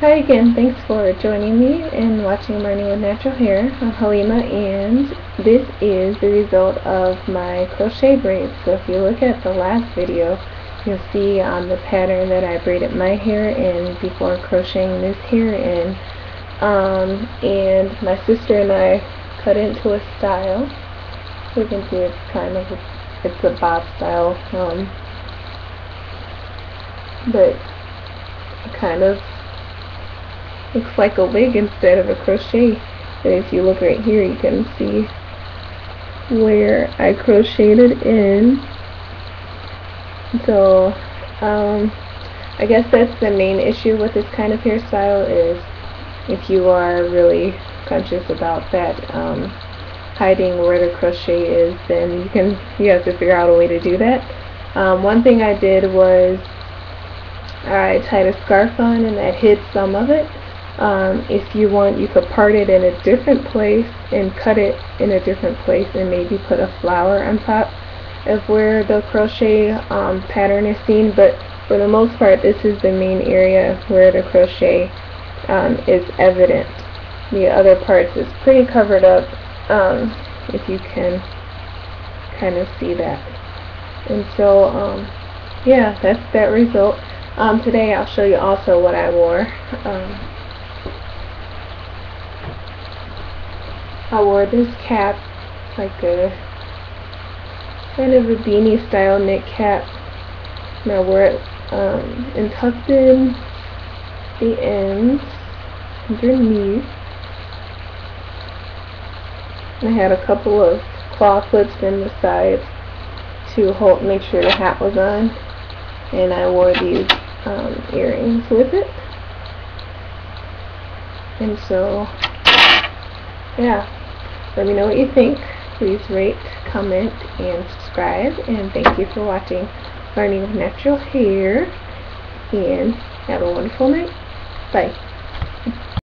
Hi again, thanks for joining me and watching Learning with Natural Hair. I'm Halima and this is the result of my crochet braids. So if you look at the last video, you'll see on the pattern that I braided my hair in before crocheting this hair in. Um, and my sister and I cut into a style. You can see it's kind of, a, it's a bob style, um, but kind of looks like a wig instead of a crochet. And if you look right here you can see where I crocheted in. So um, I guess that's the main issue with this kind of hairstyle is if you are really conscious about that um, hiding where the crochet is then you can you have to figure out a way to do that. Um, one thing I did was I tied a scarf on and that hid some of it um, if you want, you could part it in a different place and cut it in a different place and maybe put a flower on top of where the crochet um, pattern is seen. But for the most part, this is the main area where the crochet um, is evident. The other parts is pretty covered up um, if you can kind of see that. And so, um, yeah, that's that result. Um, today I'll show you also what I wore. I wore this cap, like a kind of a beanie style knit cap. And I wore it um, and tucked in the ends underneath. I had a couple of claw clips in the sides to hold, make sure the hat was on. And I wore these um, earrings with it. And so, yeah. Let me know what you think. Please rate, comment, and subscribe. And thank you for watching Learning with Natural Hair. And have a wonderful night. Bye.